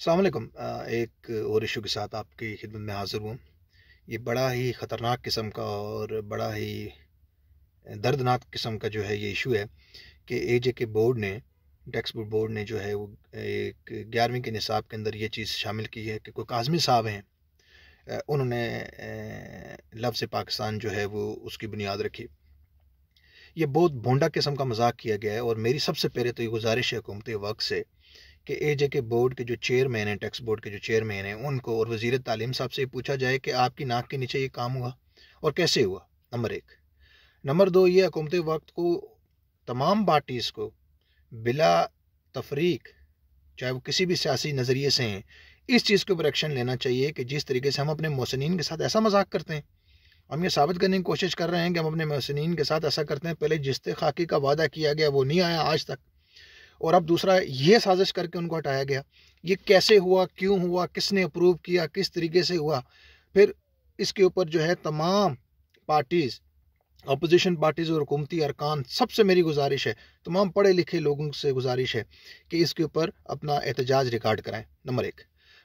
अलैक्म एक और इशू के साथ आपकी खिदमत में हाज़िर हूँ। ये बड़ा ही ख़तरनाक किस्म का और बड़ा ही दर्दनाक किस्म का जो है ये इशू है कि ए जे के बोर्ड ने टेक्स्ट बुक बोर्ड ने जो है वो एक ग्यारहवीं के निसाब के अंदर ये चीज़ शामिल की है कि कोई काजमी साहब हैं। उन्होंने लफ्ज़ पाकिस्तान जो है वो उसकी बुनियाद रखी। ये बहुत भोंडा किस्म का मज़ाक किया गया है और मेरी सबसे पहले तो ये गुजारिश है हुकूमत वक्त से कि ए जे के बोर्ड के जो चेयरमैन हैं, टैक्स बोर्ड के जो चेयरमैन हैं, उनको और वज़ीर तालीम साहब से पूछा जाए कि आपकी नाक के नीचे ये काम हुआ और कैसे हुआ? नंबर एक। नंबर दो, ये हुकूमत वक्त को तमाम पार्टीज़ को बिला तफरीक, चाहे वो किसी भी सियासी नज़रिए से हैं, इस चीज़ के ऊपर एक्शन लेना चाहिए कि जिस तरीके से हम अपने मौसनिन के साथ ऐसा मज़ाक करते हैं। हम ये साबित करने की कोशिश कर रहे हैं कि हम अपने मोसनिन के साथ ऐसा करते हैं, पहले जिस खाकी का वादा किया गया, वो नहीं आया आज तक। और अब दूसरा ये साजिश करके उनको हटाया गया। ये कैसे हुआ क्यों हुआ किसने अप्रूव किया किस तरीके से हुआ? फिर इसके ऊपर जो है तमाम पार्टीज़ अपोजिशन पार्टीज़ और हुकूमती अरकान सबसे मेरी गुजारिश है तमाम पढ़े लिखे लोगों से गुजारिश है कि इसके ऊपर अपना एहतजाज रिकॉर्ड कराएँ नंबर एक।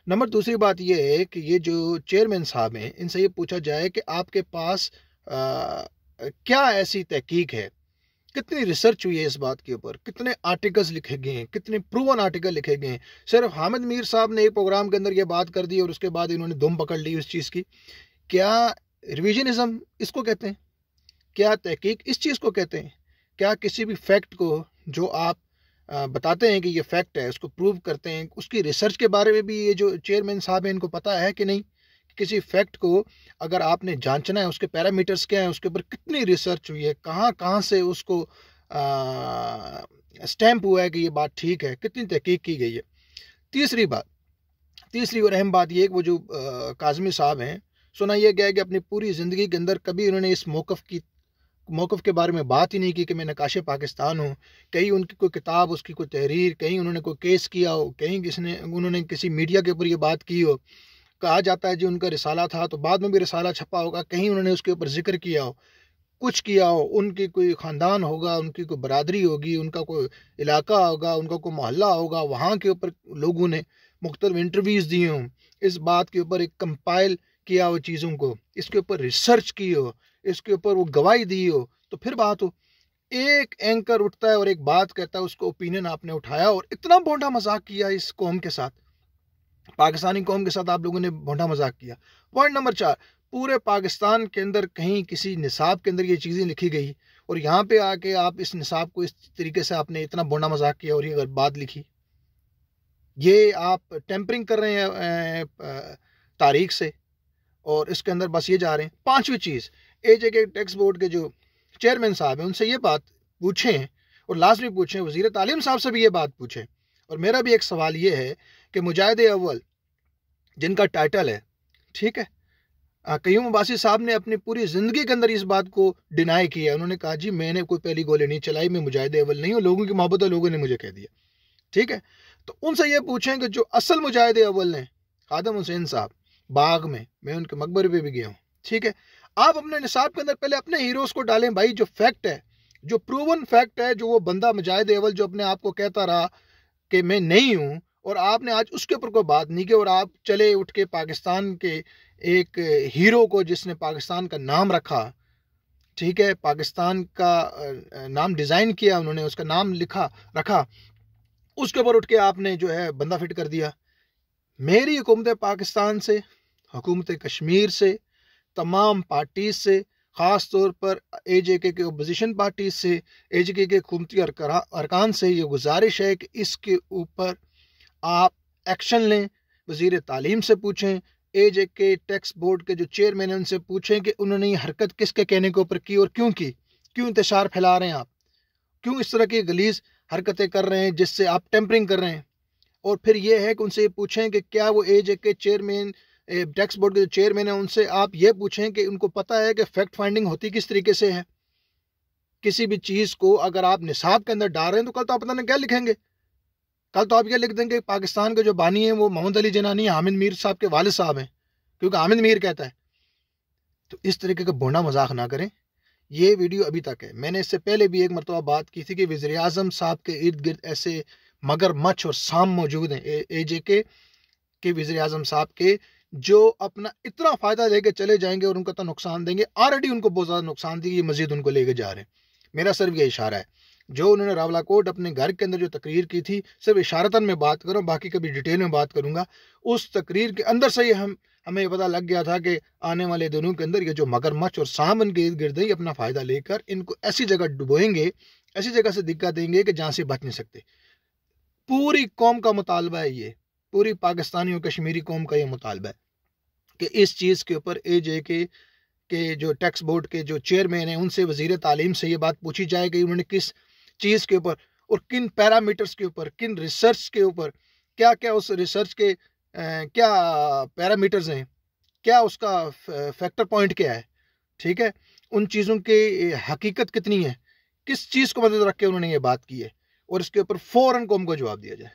नंबर दूसरी बात यह है कि ये जो चेयरमैन साहब हैं इनसे ये पूछा जाए कि आपके पास आ, क्या ऐसी तहकीक है कितनी रिसर्च हुई है इस बात के ऊपर? कितने आर्टिकल्स लिखे गए हैं? कितने प्रूवन आर्टिकल लिखे गए हैं? सिर्फ़ हामिद मीर साहब ने एक प्रोग्राम के अंदर ये बात कर दी और उसके बाद इन्होंने दुम पकड़ ली उस चीज़ की। क्या रिविजनिज्म इसको कहते हैं? क्या तहकीक इस चीज़ को कहते हैं? क्या किसी भी फैक्ट को जो आप बताते हैं कि ये फैक्ट है, उसको प्रूव करते हैं, उसकी रिसर्च के बारे में भी ये जो चेयरमैन साहब हैं, इनको पता है कि नहीं? किसी फैक्ट को अगर आपने जांचना है, उसके पैरामीटर्स क्या हैं, उसके ऊपर कितनी रिसर्च हुई है, कहाँ कहाँ से उसको स्टैम्प हुआ है कि ये बात ठीक है, कितनी तहकीक की गई है। तीसरी बात, तीसरी और अहम बात ये कि वो जो काजमी साहब हैं सुना यह गया कि अपनी पूरी ज़िंदगी के अंदर कभी उन्होंने इस मौक़ की मौक़ के बारे में बात ही नहीं की कि मैं नकाश पाकिस्तान हूँ। कहीं उनकी कोई किताब, उसकी कोई तहरीर, कहीं उन्होंने कोई केस किया हो, कहीं किसने, उन्होंने किसी मीडिया के ऊपर ये बात की हो। कहा जाता है जो, उनका रिसाला था तो बाद में भी रिसाला छपा होगा, कहीं उन्होंने उसके ऊपर ज़िक्र किया हो, कुछ किया हो, उनकी कोई ख़ानदान होगा, उनकी कोई बरदरी होगी, उनका कोई इलाका होगा, उनका कोई मोहल्ला होगा, वहाँ के ऊपर लोगों ने मुख्तलिफ़ इंटरव्यूज़ दिए हों, इस बात के ऊपर एक कंपाइल किया हो चीज़ों को, इसके ऊपर रिसर्च की हो, इसके ऊपर वो गवाही दी हो तो फिर बात हो, एक एंकर उठता है और एक बात कहता है, उसको ओपिनियन आपने उठाया और इतना बोंडा मज़ाक किया इस कौम के साथ पाकिस्तानी कौम के साथ आप लोगों ने भोंडा मज़ाक किया। पॉइंट नंबर चार, पूरे पाकिस्तान के अंदर कहीं किसी निसाब के अंदर ये चीज़ें लिखी गई और यहाँ पे आके आप इस निसाब को इस तरीके से आपने इतना बोंडा मज़ाक किया और ये बात लिखी। ये आप टेम्परिंग कर रहे हैं तारीख से और इसके अंदर बस ये जा रहे हैं। पांचवी चीज़ ए जे के टैक्स बोर्ड के जो चेयरमैन साहब हैं, उनसे ये बात पूछें और भी पूछें वज़ीर तालीम साहब से भी ये बात पूछें। और मेरा भी एक सवाल ये है कि मुजाहिद अव्वल, जिनका टाइटल है, ठीक है? कयूम अब्बासी साहब ने अपनी पूरी ज़िंदगी के अंदर इस बात को डिनाई किया उन्होंने कहा, जी, मैंने कोई पहली गोली नहीं चलाई, मैं मुजाहिद अव्वल नहीं हूँ, लोगों की मोहब्बत लोगों ने मुझे कह दिया। ठीक है? तो उनसे ये पूछें कि जो असल मुजाहिद अव्वल ने आदम हुसैन साहब, बाग में, मैं उनके मकबरे पे भी गया हूँ, ठीक है? आप अपने निसाब के अंदर पहले अपने हीरोज़ को डालें भाई, जो फैक्ट है, जो प्रूवन फैक्ट है, जो वो बंदा मुजाहिद अव्वल जो अपने आप को कहता रहा कि मैं नहीं हूँ और आपने आज उसके ऊपर कोई बात नहीं की और आप चले उठ के पाकिस्तान के एक हीरो को जिसने पाकिस्तान का नाम रखा, ठीक है, पाकिस्तान का नाम डिज़ाइन किया उन्होंने, उसका नाम लिखा, रखा, उसके ऊपर उठ के आपने जो है बंदा फिट कर दिया। मेरी हुकूमत पाकिस्तान से, हुकूमत कश्मीर से, तमाम पार्टीज़ से, ख़ास तौर पर ए जे के के अपोजिशन पार्टीज़ से ए जे के के हुकूमती अरकान से ये गुजारिश है कि इसके ऊपर आप एक्शन लें, वज़ीर तालीम से पूछें ए जे के टैक्स बोर्ड के जो चेयरमैन हैं, उनसे पूछें कि उन्होंने ये हरकत किसके कहने के ऊपर की और क्यों की? क्यों इंतशार फैला रहे हैं आप? क्यों इस तरह की गलीज हरकतें कर रहे हैं जिससे आप टेम्परिंग कर रहे हैं? और फिर ये है कि उनसे ये पूछें कि क्या वो ए जे के चेयरमैन टैक्स बोर्ड के जो चेयरमैन है, उनसे आप ये पूछें कि उनको पता है कि फैक्ट फाइंडिंग होती किस तरीके से है? किसी भी चीज़ को अगर आप निसाब के अंदर डाल रहे हैं तो कल तो आप पता नहीं क्या लिखेंगे। कल तो आप ये लिख देंगे पाकिस्तान के जो बानी हैं, वो मोहम्मद अली जनानी हामिद मीर साहब के वाले साहब हैं, क्योंकि हामिद मीर कहता है। तो इस तरीके का बोना मज़ाक ना करें। ये वीडियो अभी तक है। मैंने इससे पहले भी एक मरतबा बात की थी कि वज़ी अजम साहब के इर्द गिर्द ऐसे मगर मच्छ और साम मौजूद हैं, ए जे, के के वज़ी अजम साहब के, जो अपना इतना फ़ायदा लेके चले जाएँगे और उनको तो नुकसान देंगे। ऑलरेडी उनको बहुत ज़्यादा नुकसान दिए मजीद उनको लेके जा रहे हैं। मेरा सिर्फ़ ये इशारा है। जो उन्होंने रावला रावलाकोट अपने घर के अंदर जो तकरीर की थी, सिर्फ़ इशारतन में बात करूँ, बाकी कभी डिटेल में बात करूँगा। उस तकरीर के अंदर से ही हम, हमें पता लग गया था कि आने वाले दिनों के अंदर ये जो मगरमच्छ और सामन के इर्द गिर्द ही अपना फ़ायदा लेकर इनको ऐसी जगह डुबोएँगे, ऐसी जगह से दिक्कत देंगे कि जहाँ से बच नहीं सकते। पूरी कौम का मुतालबा है ये, पूरी पाकिस्तानी और कश्मीरी कौम का ये मुतालबा है कि इस चीज़ के ऊपर ए जे के के जो टैक्स बोर्ड के जो चेयरमैन हैं, उनसे वज़ीर तालीम से ये बात पूछी जाए कि उन्होंने किस चीज़ के ऊपर और किन पैरामीटर्स के ऊपर, किन रिसर्च के ऊपर क्या क्या उस रिसर्च के क्या पैरामीटर्स हैं, क्या उसका फैक्टर पॉइंट क्या है, ठीक है? उन चीज़ों की हकीकत कितनी है, किस चीज़ को मदद रख के उन्होंने ये बात की है, और इसके ऊपर फ़ौरन को को जवाब दिया जाए।